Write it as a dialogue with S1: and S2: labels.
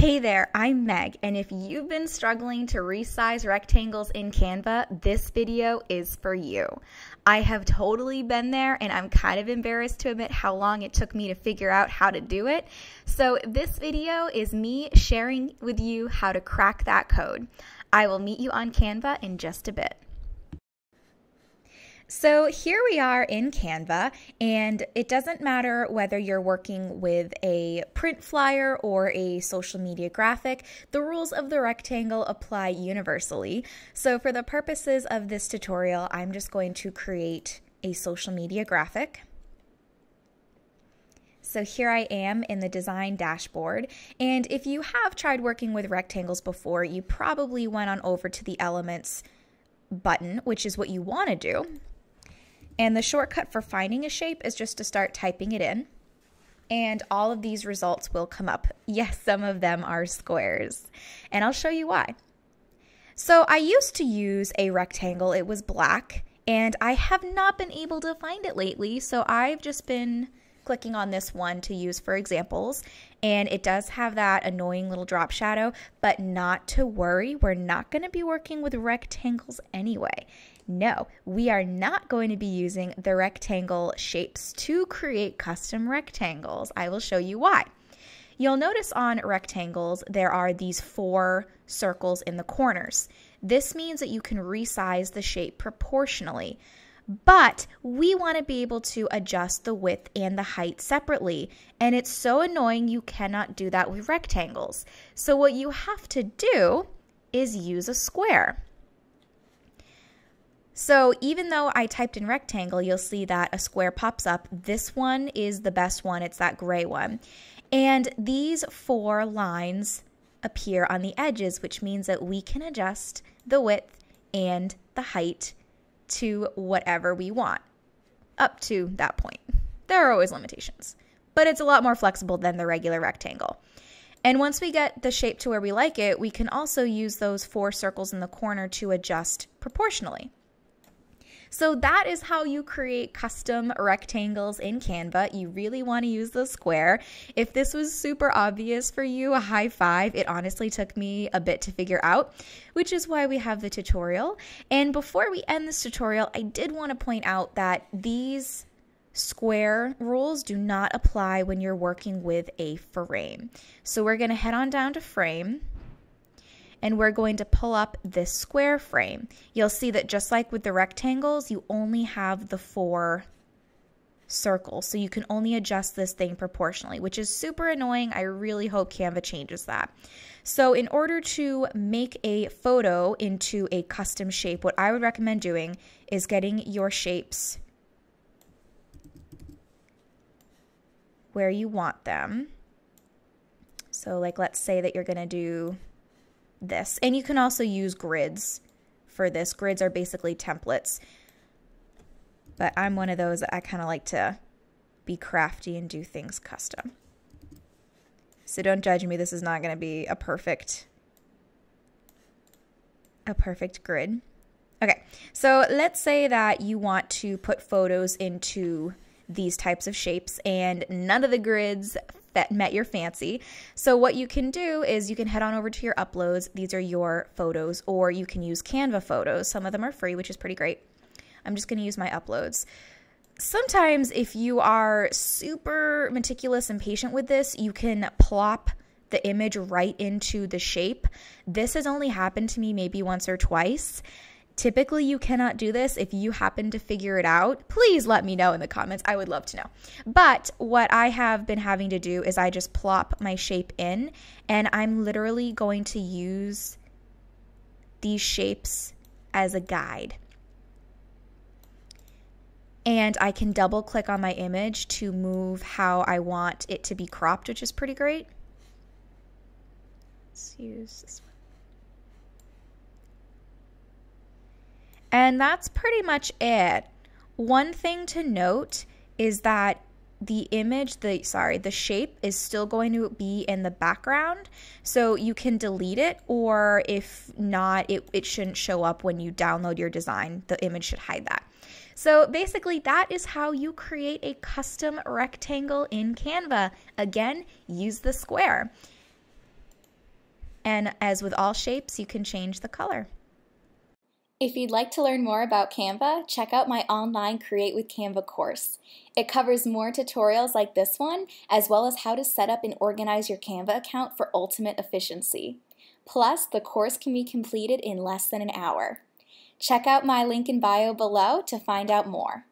S1: Hey there, I'm Meg, and if you've been struggling to resize rectangles in Canva, this video is for you. I have totally been there, and I'm kind of embarrassed to admit how long it took me to figure out how to do it. So this video is me sharing with you how to crack that code. I will meet you on Canva in just a bit. So here we are in Canva, and it doesn't matter whether you're working with a print flyer or a social media graphic, the rules of the rectangle apply universally. So for the purposes of this tutorial, I'm just going to create a social media graphic. So here I am in the design dashboard. And if you have tried working with rectangles before, you probably went on over to the elements button, which is what you want to do. And the shortcut for finding a shape is just to start typing it in. And all of these results will come up. Yes, some of them are squares. And I'll show you why. So I used to use a rectangle. It was black. And I have not been able to find it lately. So I've just been clicking on this one to use for examples. And it does have that annoying little drop shadow, but not to worry. We're not going to be working with rectangles anyway. No, we are not going to be using the rectangle shapes to create custom rectangles. I will show you why. You'll notice on rectangles there are these four circles in the corners. This means that you can resize the shape proportionally. But we want to be able to adjust the width and the height separately. And it's so annoying you cannot do that with rectangles. So what you have to do is use a square. So even though I typed in rectangle, you'll see that a square pops up. This one is the best one. It's that gray one. And these four lines appear on the edges, which means that we can adjust the width and the height to whatever we want up to that point. There are always limitations, but it's a lot more flexible than the regular rectangle. And once we get the shape to where we like it, we can also use those four circles in the corner to adjust proportionally. So that is how you create custom rectangles in Canva. You really want to use the square. If this was super obvious for you, a high five. It honestly took me a bit to figure out, which is why we have the tutorial. And before we end this tutorial, I did want to point out that these square rules do not apply when you're working with a frame. So we're going to head on down to frame and we're going to pull up this square frame. You'll see that just like with the rectangles, you only have the four circles. So you can only adjust this thing proportionally, which is super annoying. I really hope Canva changes that. So in order to make a photo into a custom shape, what I would recommend doing is getting your shapes where you want them. So like let's say that you're going to do this. And you can also use grids for this. Grids are basically templates. But I'm one of those that I kind of like to be crafty and do things custom. So don't judge me. This is not going to be a perfect a perfect grid. Okay. So let's say that you want to put photos into these types of shapes and none of the grids that met your fancy. So what you can do is you can head on over to your uploads. These are your photos or you can use Canva photos. Some of them are free, which is pretty great. I'm just going to use my uploads. Sometimes if you are super meticulous and patient with this, you can plop the image right into the shape. This has only happened to me maybe once or twice. Typically, you cannot do this. If you happen to figure it out, please let me know in the comments. I would love to know. But what I have been having to do is I just plop my shape in, and I'm literally going to use these shapes as a guide. And I can double click on my image to move how I want it to be cropped, which is pretty great. Let's use this one. And that's pretty much it. One thing to note is that the image, the sorry, the shape is still going to be in the background. So you can delete it or if not, it, it shouldn't show up when you download your design. The image should hide that. So basically that is how you create a custom rectangle in Canva. Again, use the square. And as with all shapes, you can change the color.
S2: If you'd like to learn more about Canva, check out my online Create with Canva course. It covers more tutorials like this one, as well as how to set up and organize your Canva account for ultimate efficiency. Plus, the course can be completed in less than an hour. Check out my link in bio below to find out more.